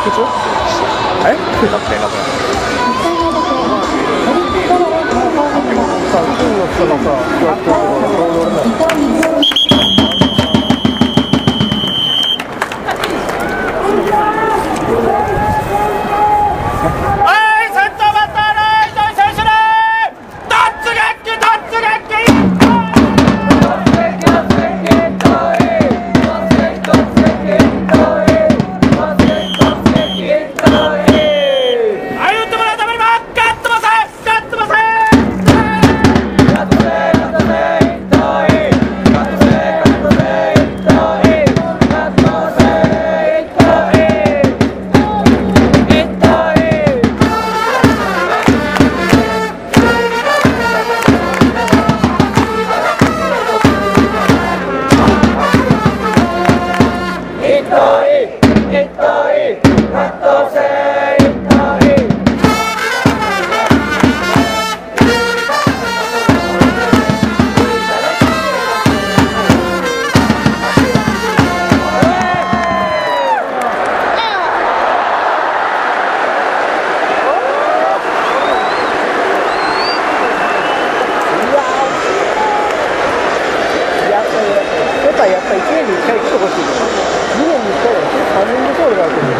はいだ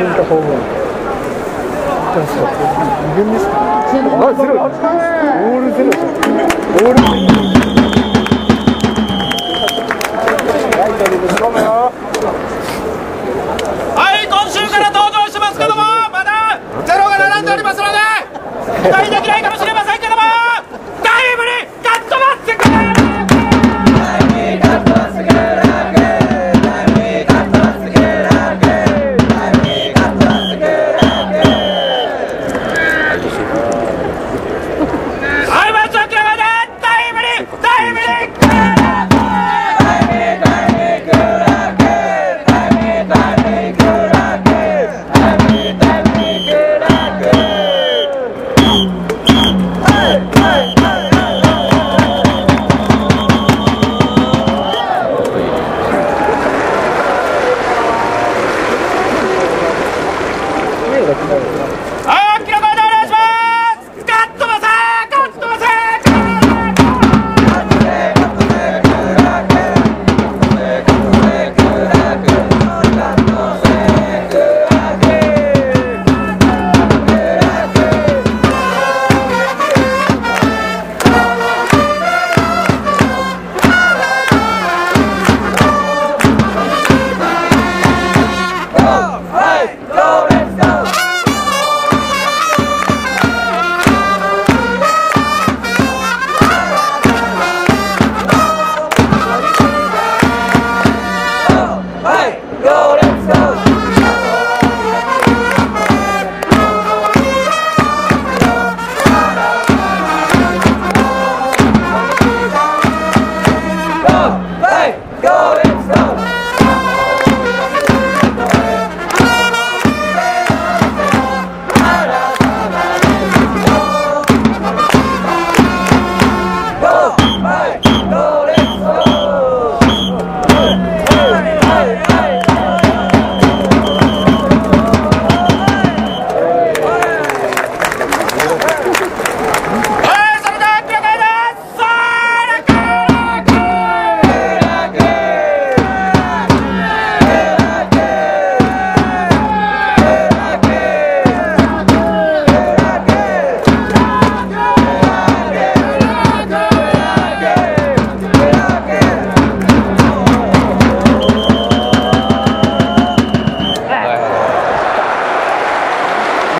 サウスウィンドホームどうしよう2軍ですかあゼロオールゼロオールはい今週から登場しますけどもまだゼロが並んでおりますので期待できないかもしれません。